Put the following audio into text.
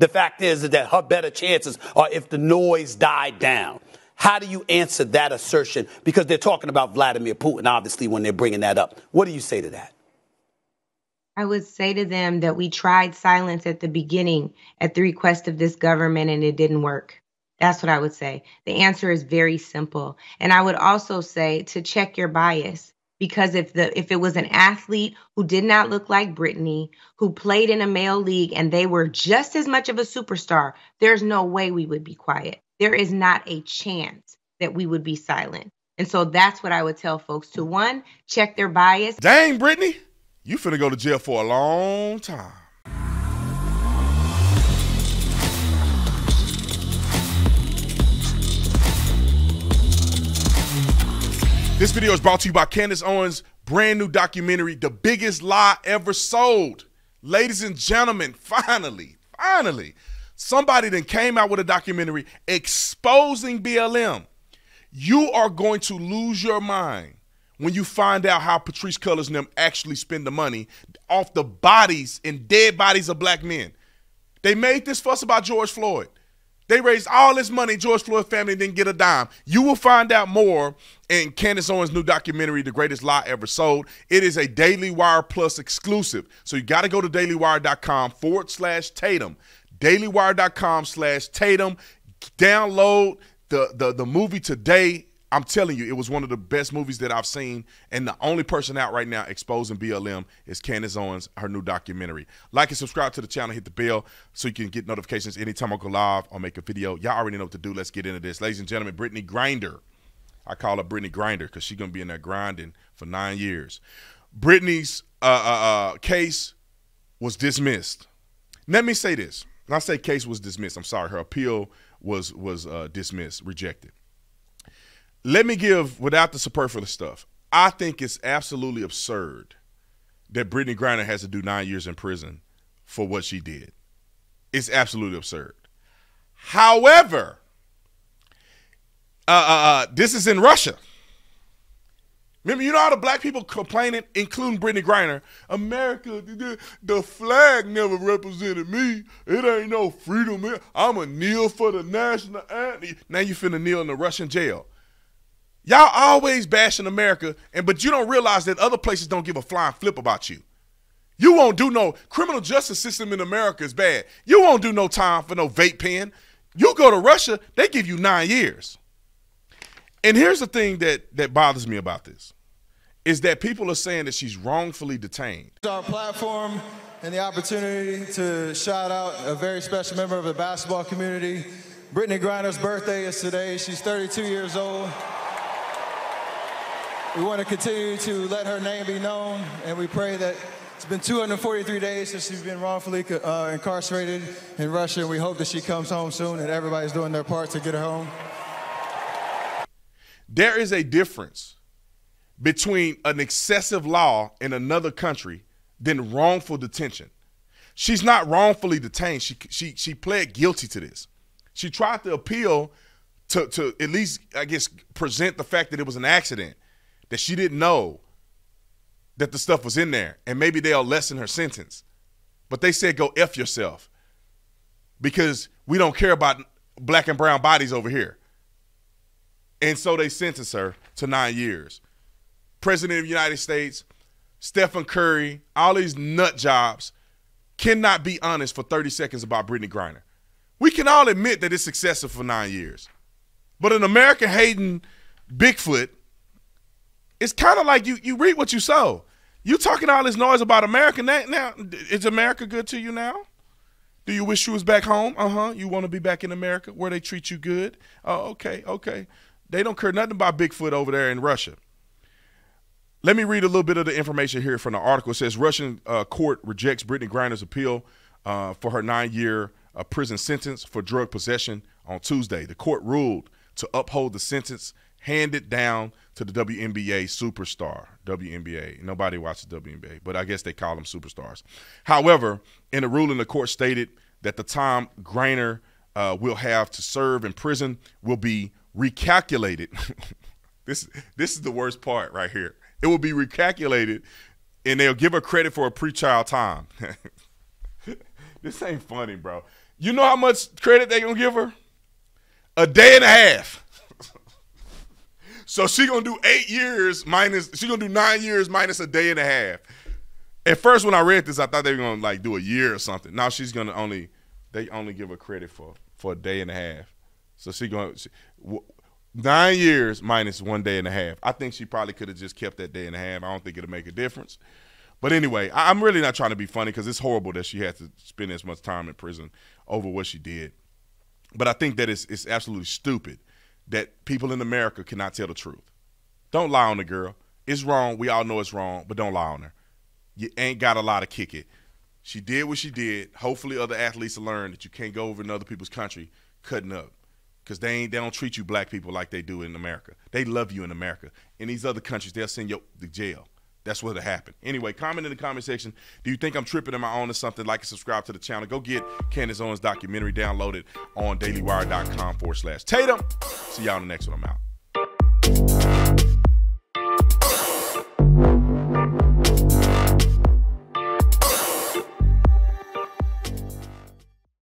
The fact is that her better chances are if the noise died down. How do you answer that assertion? Because they're talking about Vladimir Putin, obviously, when they're bringing that up. What do you say to that? I would say to them that we tried silence at the beginning at the request of this government and it didn't work. That's what I would say. The answer is very simple. And I would also say to check your bias because if the if it was an athlete who did not look like Brittney, who played in a male league and they were just as much of a superstar, there's no way we would be quiet. There is not a chance that we would be silent. And so that's what I would tell folks to one, check their bias. Dang, Brittney, You finna go to jail for a long time. This video is brought to you by Candace Owens' brand new documentary, The Biggest Lie Ever Sold. Ladies and gentlemen, finally, finally, somebody then came out with a documentary exposing BLM. You are going to lose your mind when you find out how Patrisse Cullors and them actually spend the money off the bodies and dead bodies of black men. They made this fuss about George Floyd. They raised all this money. George Floyd family didn't get a dime. You will find out more in Candace Owens' new documentary, The Greatest Lie Ever Sold. It is a Daily Wire Plus exclusive. So you got to go to dailywire.com forward slash Tatum. Dailywire.com slash Tatum. Download the, the, the movie today I'm telling you, it was one of the best movies that I've seen. And the only person out right now exposing BLM is Candace Owens, her new documentary. Like and subscribe to the channel, hit the bell so you can get notifications anytime I go live or make a video. Y'all already know what to do. Let's get into this. Ladies and gentlemen, Brittney Grinder. I call her Brittney Grinder because she's going to be in there grinding for nine years. Brittney's uh, uh, uh, case was dismissed. Let me say this. When I say case was dismissed, I'm sorry. Her appeal was was uh, dismissed, rejected let me give without the superfluous stuff. I think it's absolutely absurd that Brittney Griner has to do nine years in prison for what she did. It's absolutely absurd. However, uh, uh, uh, this is in Russia. Remember, you know all the black people complaining, including Brittney Griner. America, the, the flag never represented me. It ain't no freedom. I'm a kneel for the national anthem. Now you finna kneel in the Russian jail. Y'all always bashing America, and but you don't realize that other places don't give a flying flip about you. You won't do no criminal justice system in America is bad. You won't do no time for no vape pen. You go to Russia, they give you nine years. And here's the thing that that bothers me about this is that people are saying that she's wrongfully detained. Our platform and the opportunity to shout out a very special member of the basketball community. Brittney Griner's birthday is today. She's 32 years old. We want to continue to let her name be known, and we pray that it's been 243 days since she's been wrongfully uh, incarcerated in Russia, and we hope that she comes home soon and everybody's doing their part to get her home. There is a difference between an excessive law in another country than wrongful detention. She's not wrongfully detained. She she she pled guilty to this. She tried to appeal to to at least I guess present the fact that it was an accident that she didn't know that the stuff was in there, and maybe they'll lessen her sentence. But they said, go F yourself because we don't care about black and brown bodies over here. And so they sentenced her to nine years. President of the United States, Stephen Curry, all these nut jobs cannot be honest for 30 seconds about Brittney Griner. We can all admit that it's excessive for nine years. But an American hating Bigfoot it's kind of like you you reap what you sow. You talking all this noise about America now, now is America good to you now? Do you wish you was back home? Uh-huh. You want to be back in America where they treat you good? Oh, okay, okay. They don't care nothing about Bigfoot over there in Russia. Let me read a little bit of the information here from the article. It says Russian uh, court rejects Brittney Griner's appeal uh, for her nine-year uh, prison sentence for drug possession on Tuesday. The court ruled to uphold the sentence handed down to the WNBA superstar. WNBA. Nobody watches WNBA, but I guess they call them superstars. However, in a ruling, the court stated that the time Griner uh, will have to serve in prison will be recalculated. this this is the worst part right here. It will be recalculated, and they'll give her credit for a pretrial time. this ain't funny, bro. You know how much credit they gonna give her? A day and a half. So she gonna do eight years minus. She gonna do nine years minus a day and a half. At first, when I read this, I thought they were gonna like do a year or something. Now she's gonna only. They only give her credit for for a day and a half. So she going she, w- nine years minus one day and a half. I think she probably could have just kept that day and a half. I don't think it'll make a difference. But anyway, I, am really not trying to be funny because it's horrible that she had to spend as much time in prison over what she did. But I think that it's, it's absolutely stupid that people in America cannot tell the truth. Don't lie on the girl. It's wrong. We all know it's wrong, but don't lie on her. You ain't got a lot of kick it. She did what she did. Hopefully, other athletes will learn that you can't go over in other people's country cutting up because they ain't they don't treat you black people like they do in America. They love you in America. In these other countries, they'll send you to jail. That's what'll happen. Anyway, comment in the comment section. Do you think I'm tripping? Am my own or something? Like and subscribe to the channel. Go get Candace Owens documentary downloaded on dailywire.com forward slash Tatum. See y'all in the next one. I'm out.